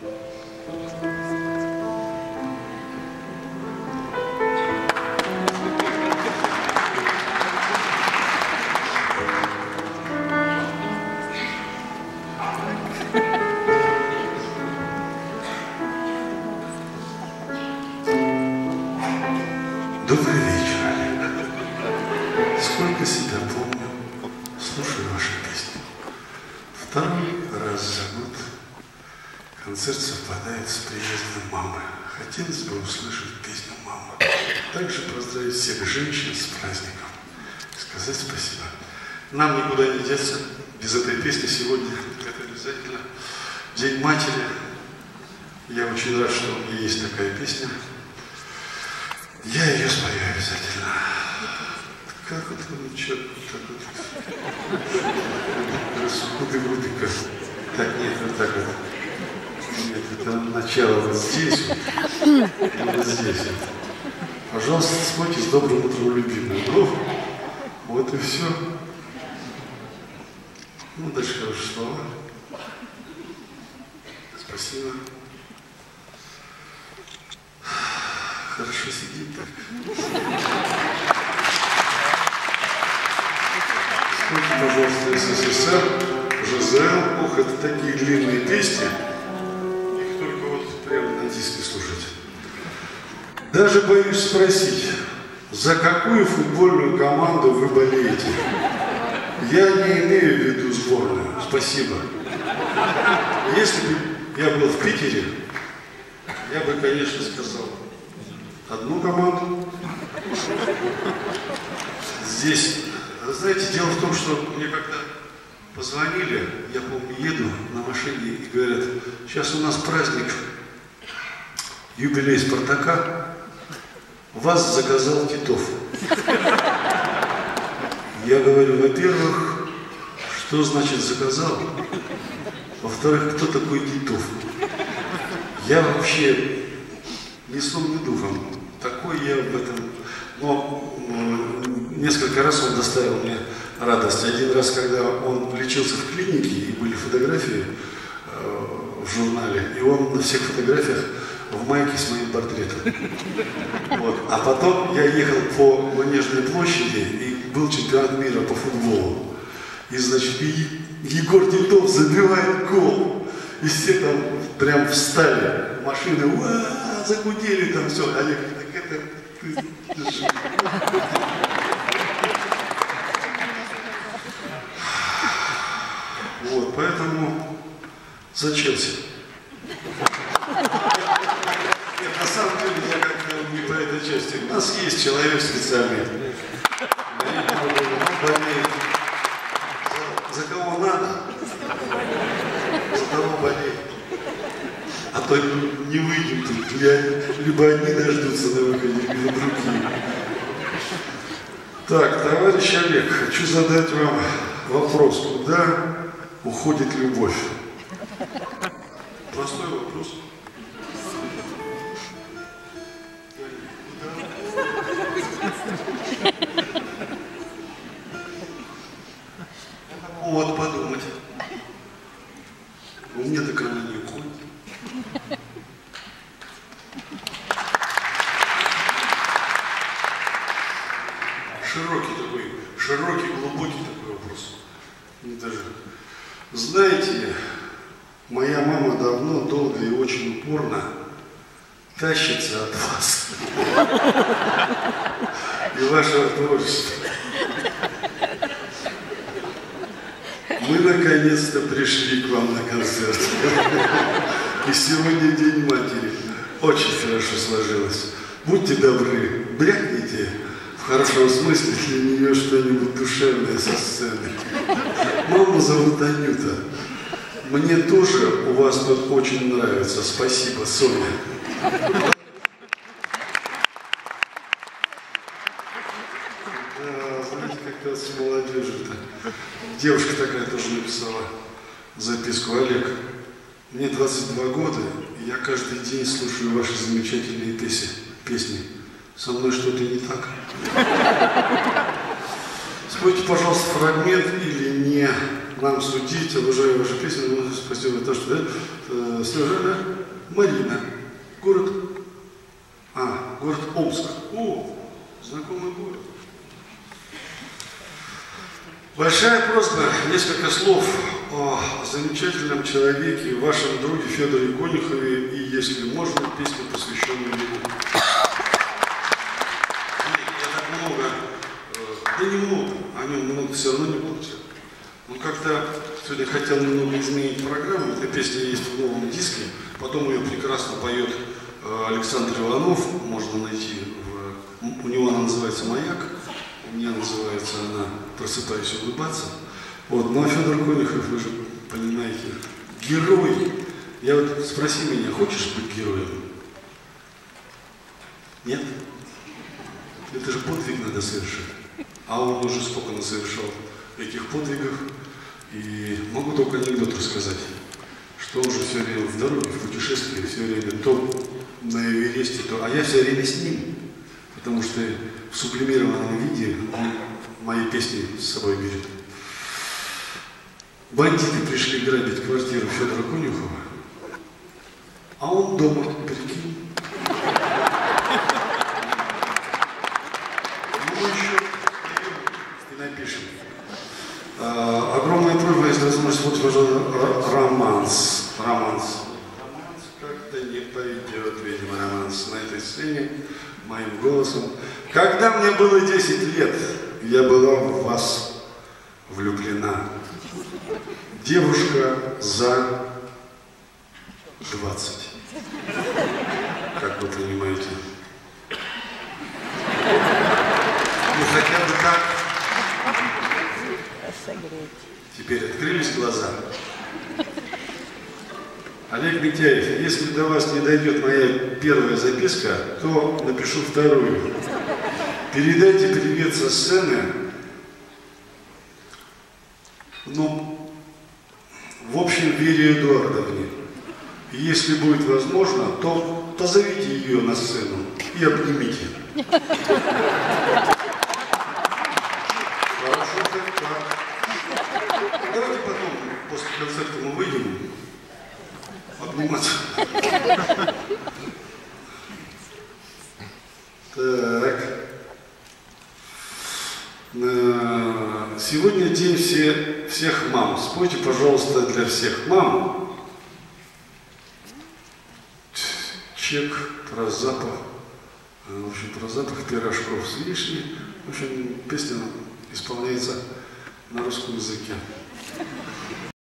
Добрый вечер, концерт совпадает с приездом мамы. Хотелось бы услышать песню «Мама». Также поздравить всех женщин с праздником. Сказать спасибо. Нам никуда не деться без этой песни сегодня. Это обязательно День матери. Я очень рад, что у меня есть такая песня. Я ее спою обязательно. Как это, ну, что, так вот. Раскуды-гуды как. Так, нет, вот так вот. Начало вот здесь вот. Здесь. Пожалуйста, спойте с добрым утром, любимый. Ну, вот и все. Ну, дальше хорошие слова. Спасибо. Хорошо сидит так. Скажите, пожалуйста, СССР, ЖЗЛ, ох, это такие длинные песни. Даже боюсь спросить, за какую футбольную команду вы болеете? Я не имею в виду сборную. Спасибо. Если бы я был в Питере, я бы, конечно, сказал одну команду. Здесь, знаете, дело в том, что мне когда позвонили, я помню, еду на машине и говорят, сейчас у нас праздник, юбилей Спартака, вас заказал Титов. Я говорю, во-первых, что значит заказал? Во-вторых, кто такой Титов? Я вообще ни сном, ни духом. Такой я в этом... Но несколько раз он доставил мне радость. Один раз, когда он лечился в клинике, и были фотографии э, в журнале, и он на всех фотографиях в майке с моим портретом. Вот. А потом я ехал по Манежной площади, и был чемпионат мира по футболу. И, значит, и Егор Титов забивает гол. И все там прям встали. Машины уа, загудели там все. Олег, так это ты. Вот, поэтому за Челси. Нет, на самом деле я как-то не по этой части. У нас есть человек специальный. За, за кого надо, за того болеет. А то не выйдем тут. Я, либо одни дождутся на выходе, либо другие. Так, товарищ Олег, хочу задать вам вопрос. Куда уходит любовь? Простой вопрос. Она не уходит. Широкий такой, широкий, глубокий такой вопрос. Мне даже, знаете, моя мама давно, долго и очень упорно тащится от вас и вашего творчества. Мы наконец-то пришли к вам на концерт. И сегодня День матери. Очень хорошо сложилось. Будьте добры, брякните в хорошем смысле для нее что-нибудь душевное со сцены. Маму зовут Анюта. Мне тоже у вас тут очень нравится. Спасибо, Соня. Да, знаете, как-то с молодежью-то. Девушка такая тоже написала записку. Олег, мне 22 года, и я каждый день слушаю ваши замечательные песни. песни. Со мной что-то не так. Спойте, пожалуйста, фрагмент или не нам судить, обожаю ваши песни, ну, спасибо за то, что да? Э, Снежана Марина, город, а, город Омск. О, знакомый город. Большая просьба, несколько слов о замечательном человеке, вашем друге Федоре Конюхове и, если можно, песню, посвященную ему. Я так много, э, да немного, о нем много все равно не будете. Но как-то сегодня хотел немного изменить программу, эта песня есть в новом диске, потом ее прекрасно поет э, Александр Иванов, можно найти, в, у него она называется «Маяк», у меня называется она «Просыпаюсь улыбаться». Вот. Ну а Федор Конюхов, вы же понимаете, герой. Я вот спроси меня, хочешь быть героем? Нет? Это же подвиг надо совершить. А он уже сколько он совершал этих подвигов. И могу только анекдот рассказать, что уже все время в дороге, в путешествии, все время то на Эвересте, то... А я все время с ним, потому что в сублимированном виде он мои песни с собой берет. Бандиты пришли грабить квартиру Федора Конюхова, а он дома, прикинь. Ну, еще и напишем. А, огромная просьба, если возможность, вот, пожалуйста, романс. Романс. Романс как-то не пойдет, видимо, романс на этой сцене моим голосом. Когда мне было 10 лет, я была в вас влюблена. Девушка за 20. Как вы понимаете? Ну хотя бы так. Теперь открылись глаза. Олег Митяев, если до вас не дойдет моя первая записка, то напишу вторую. Передайте привет со сцены. Ну, в общем, Вере Эдуардовне. Если будет возможно, то позовите ее на сцену и обнимите. Хорошо, как так. Давайте потом, после концерта мы выйдем, обниматься. Так. Э, сегодня день все, всех мам. Спойте, пожалуйста, для всех мам чек про запах, э, в общем, про запах пирожков с вишней. В общем, песня исполняется на русском языке.